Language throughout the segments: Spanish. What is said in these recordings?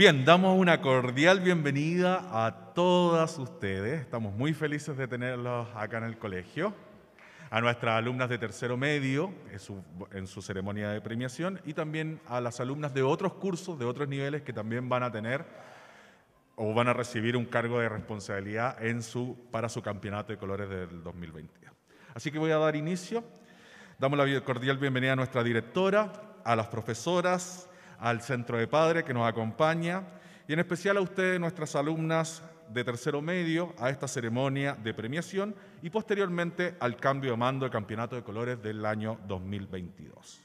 Bien, damos una cordial bienvenida a todas ustedes. Estamos muy felices de tenerlos acá en el colegio. A nuestras alumnas de tercero medio en su, ceremonia de premiación y también a las alumnas de otros cursos, de otros niveles que también van a tener o van a recibir un cargo de responsabilidad en su, para su campeonato de colores del 2020. Así que voy a dar inicio. Damos la cordial bienvenida a nuestra directora, a las profesoras, al Centro de Padre que nos acompaña y en especial a ustedes, nuestras alumnas de tercero medio, a esta ceremonia de premiación y posteriormente al cambio de mando del Campeonato de Colores del año 2022.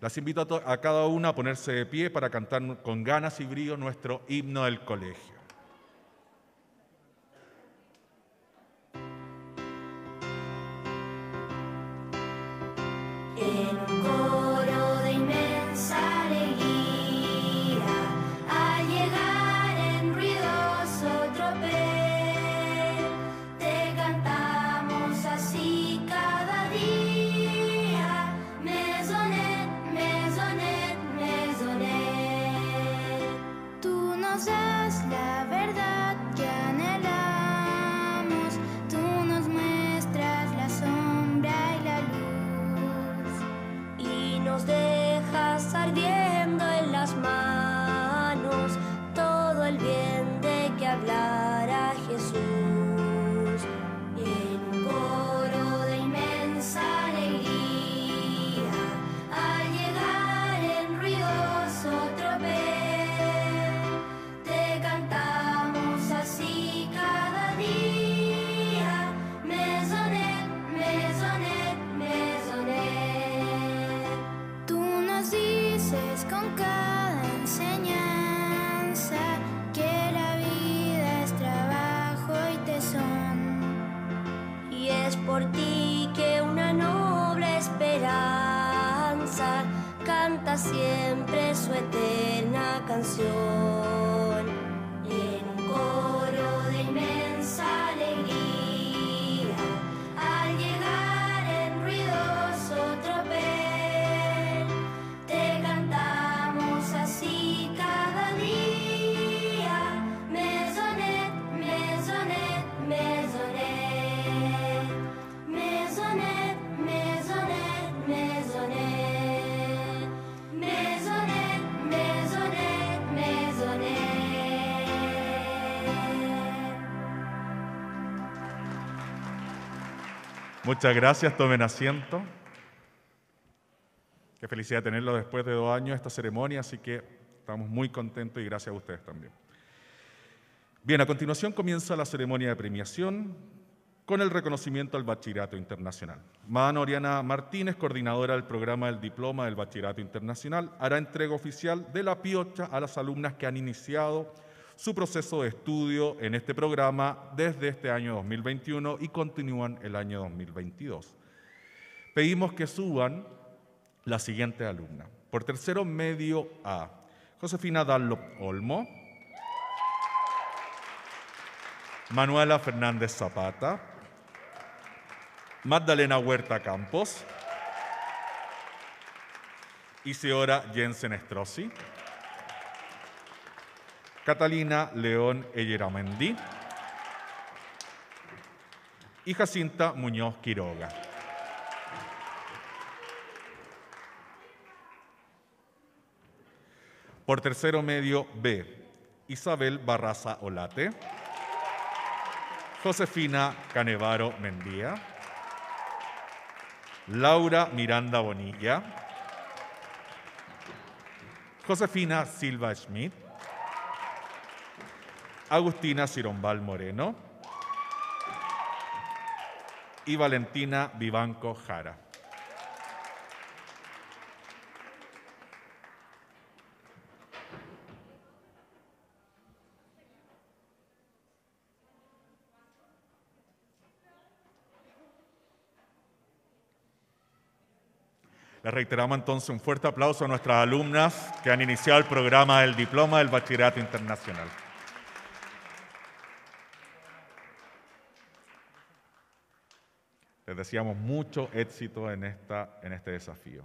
Las invito a, cada una a ponerse de pie para cantar con ganas y brío nuestro himno del colegio. Muchas gracias, tomen asiento. Qué felicidad tenerlo después de dos años esta ceremonia, así que estamos muy contentos y gracias a ustedes también. Bien, a continuación comienza la ceremonia de premiación con el reconocimiento al Bachillerato Internacional. Madame Oriana Martínez, coordinadora del programa del Diploma del Bachillerato Internacional, hará entrega oficial de la piocha a las alumnas que han iniciado su proceso de estudio en este programa desde este año 2021 y continúan el año 2022. Pedimos que suban la siguiente alumna. Por tercero medio A, Josefina Dallop Olmo, Manuela Fernández Zapata, Magdalena Huerta Campos, Isidora Jensen Strossi, Catalina León Eyeramendi y Jacinta Muñoz Quiroga. Por tercero medio B, Isabel Barraza Olate, Josefina Canevaro Mendía, Laura Miranda Bonilla, Josefina Silva Schmidt, Agustina Cirombal Moreno y Valentina Vivanco Jara. Le reiteramos entonces un fuerte aplauso a nuestras alumnas que han iniciado el programa del Diploma del Bachillerato Internacional. Les deseamos mucho éxito en, esta, en este desafío.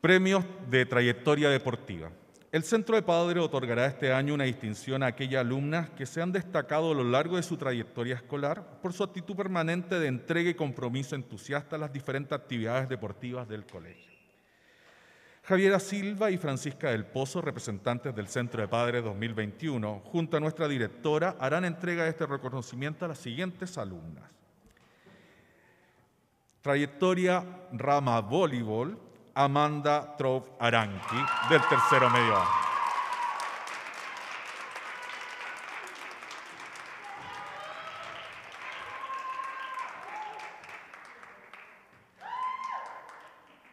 Premios de trayectoria deportiva. El Centro de Padre otorgará este año una distinción a aquellas alumnas que se han destacado a lo largo de su trayectoria escolar por su actitud permanente de entrega y compromiso entusiasta a las diferentes actividades deportivas del colegio. Javiera Silva y Francisca del Pozo, representantes del Centro de Padres 2021, junto a nuestra directora, harán entrega de este reconocimiento a las siguientes alumnas. Trayectoria Rama Voleibol, Amanda Trove Aranqui, del tercero medio A.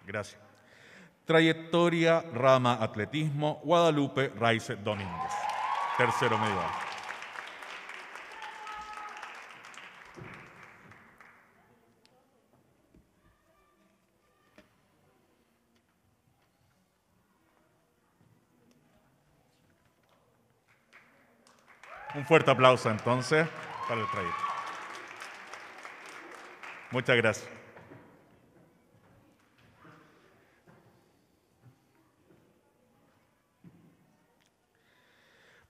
Gracias. Trayectoria Rama Atletismo, Guadalupe Raice Domínguez, tercero medio Un fuerte aplauso entonces para el trayecto. Muchas gracias.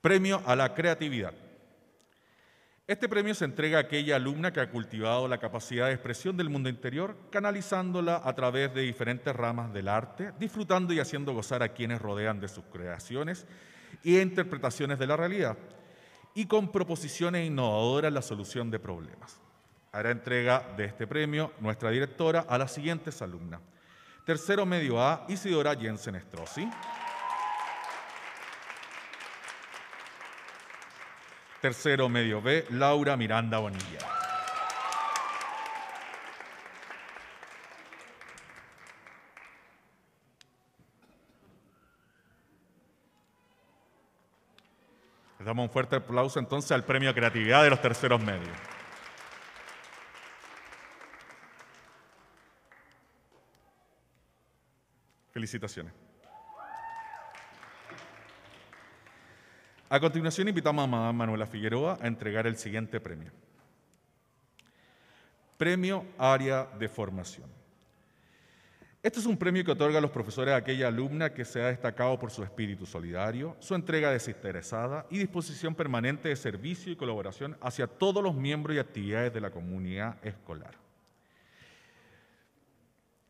Premio a la creatividad. Este premio se entrega a aquella alumna que ha cultivado la capacidad de expresión del mundo interior, canalizándola a través de diferentes ramas del arte, disfrutando y haciendo gozar a quienes rodean de sus creaciones y interpretaciones de la realidad, y con proposiciones innovadoras la solución de problemas. Hará entrega de este premio nuestra directora a las siguientes alumnas. Tercero medio A, Isidora Jensen Strossi. Tercero medio B, Laura Miranda Bonilla. Damos un fuerte aplauso entonces al Premio Creatividad de los Terceros Medios. Felicitaciones. A continuación invitamos a Madame Manuela Figueroa a entregar el siguiente premio. Premio Área de Formación. Este es un premio que otorga a los profesores a aquella alumna que se ha destacado por su espíritu solidario, su entrega desinteresada y disposición permanente de servicio y colaboración hacia todos los miembros y actividades de la comunidad escolar.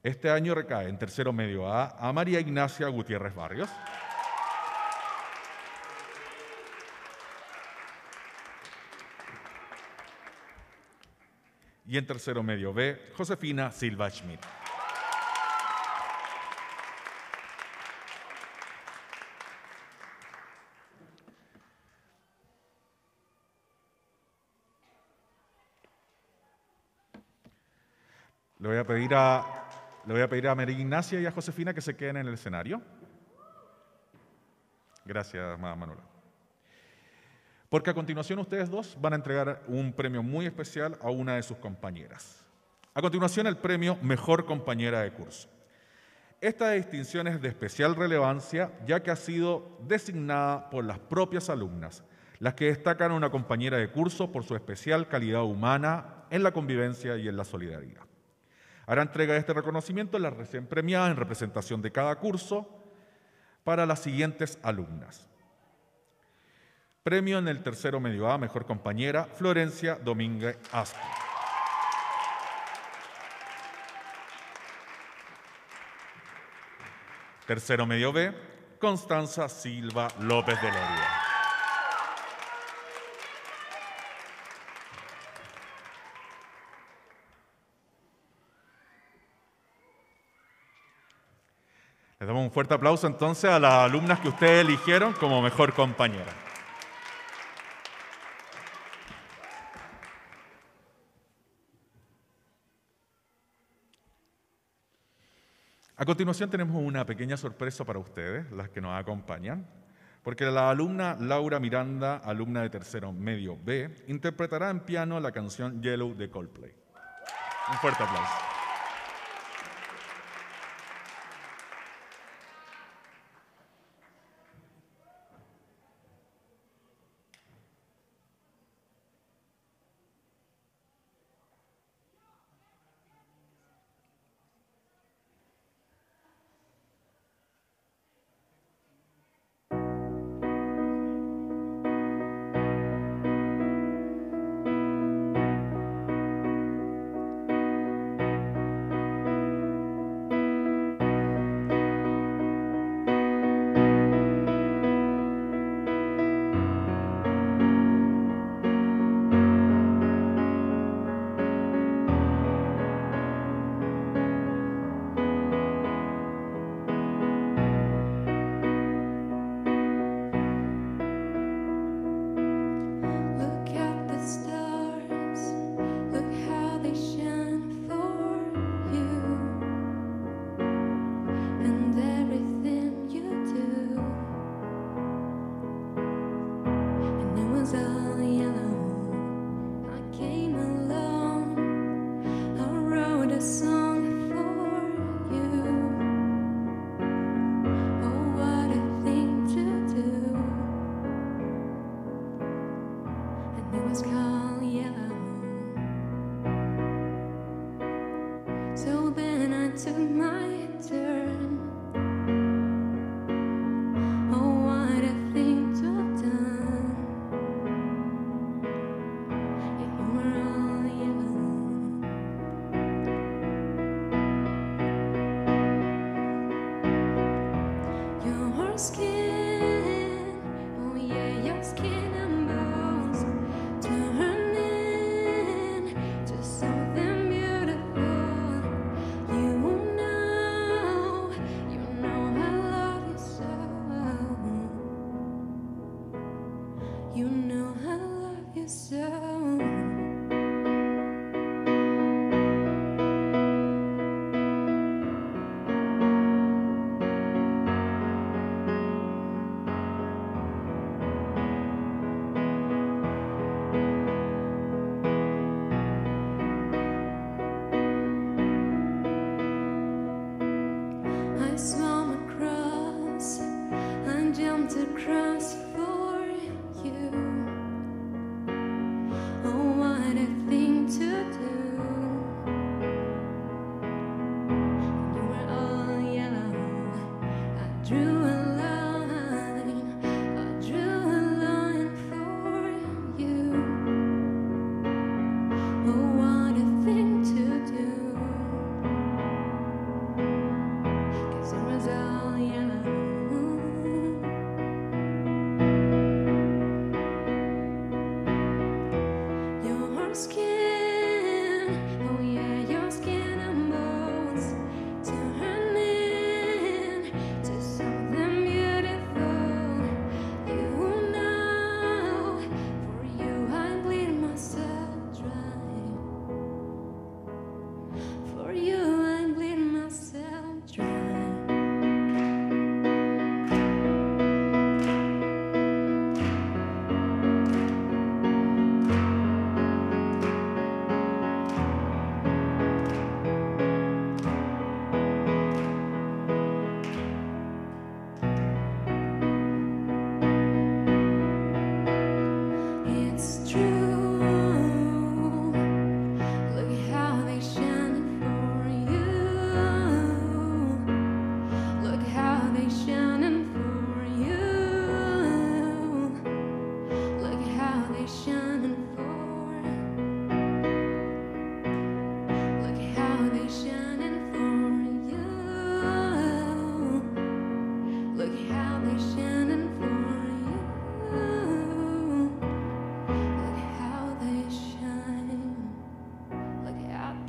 Este año recae en tercero medio A a María Ignacia Gutiérrez Barrios. Y en tercero medio B, Josefina Silva Schmidt. Le voy a pedir a, le María Ignacia y a Josefina que se queden en el escenario. Gracias, Manuela. Porque a continuación ustedes dos van a entregar un premio muy especial a una de sus compañeras. A continuación el premio Mejor Compañera de Curso. Esta distinción es de especial relevancia ya que ha sido designada por las propias alumnas, las que destacan a una compañera de curso por su especial calidad humana en la convivencia y en la solidaridad. Hará entrega de este reconocimiento en la recién premiada en representación de cada curso para las siguientes alumnas. Premio en el tercero medio A, mejor compañera, Florencia Domínguez Asco. Tercero medio B, Constanza Silva López de Loria. Un fuerte aplauso entonces a las alumnas que ustedes eligieron como mejor compañera. A continuación tenemos una pequeña sorpresa para ustedes, las que nos acompañan, porque la alumna Laura Miranda, alumna de tercero medio B, interpretará en piano la canción Yellow de Coldplay. Un fuerte aplauso.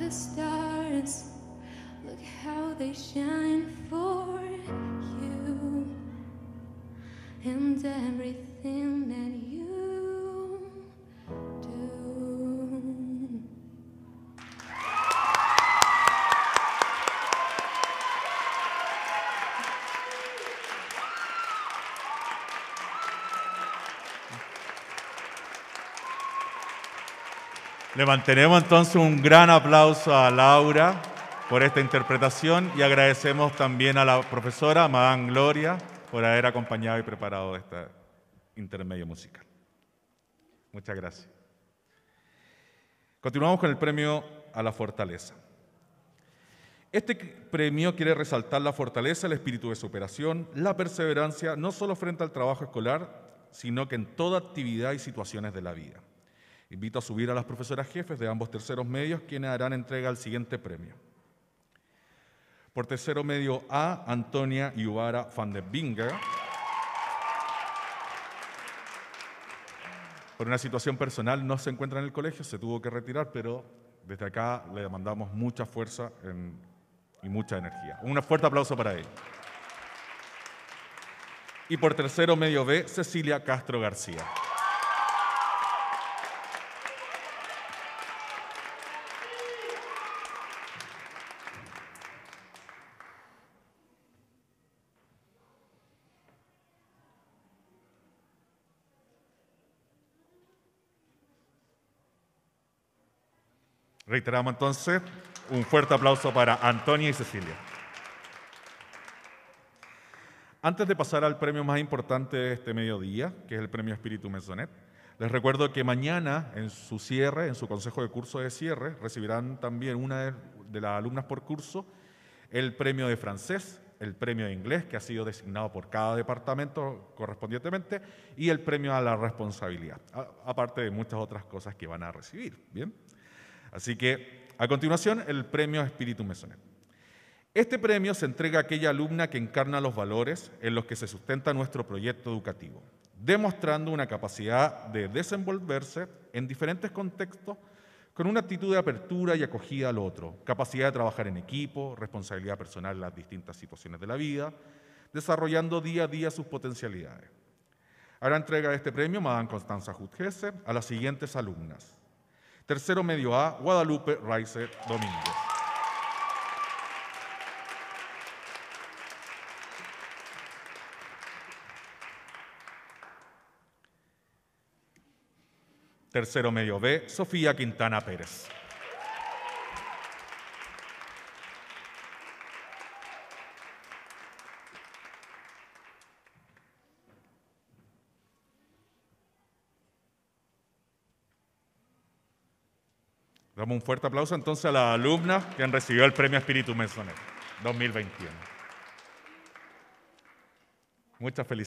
The stars. Look how they shine for you. And everything Le mantenemos entonces un gran aplauso a Laura por esta interpretación y agradecemos también a la profesora Madame Gloria por haber acompañado y preparado este intermedio musical. Muchas gracias. Continuamos con el premio a la fortaleza. Este premio quiere resaltar la fortaleza, el espíritu de superación, la perseverancia, no solo frente al trabajo escolar, sino que en toda actividad y situaciones de la vida. Invito a subir a las profesoras jefes de ambos terceros medios, quienes harán entrega al siguiente premio. Por tercero medio A, Antonia Iubara van der Binger. Por una situación personal no se encuentra en el colegio, se tuvo que retirar, pero desde acá le mandamos mucha fuerza y mucha energía. Un fuerte aplauso para ella. Y por tercero medio B, Cecilia Castro García. Reiteramos entonces un fuerte aplauso para Antonia y Cecilia. Antes de pasar al premio más importante de este mediodía, que es el premio Espíritu Mesonet, les recuerdo que mañana en su cierre, en su consejo de curso de cierre, recibirán también una de, las alumnas por curso el premio de francés, el premio de inglés, que ha sido designado por cada departamento correspondientemente, y el premio a la responsabilidad, aparte de muchas otras cosas que van a recibir. ¿bien? Así que, a continuación, el premio Espíritu Mesonet. Este premio se entrega a aquella alumna que encarna los valores en los que se sustenta nuestro proyecto educativo, demostrando una capacidad de desenvolverse en diferentes contextos con una actitud de apertura y acogida al otro, capacidad de trabajar en equipo, responsabilidad personal en las distintas situaciones de la vida, desarrollando día a día sus potencialidades. Ahora entrega este premio Madame Constanza Jutgese a las siguientes alumnas. Tercero medio A, Guadalupe Rice Domínguez. Tercero medio B, Sofía Quintana Pérez. Damos un fuerte aplauso entonces a la alumna que han recibido el premio Espíritu Mesonet 2021. Muchas felicidades.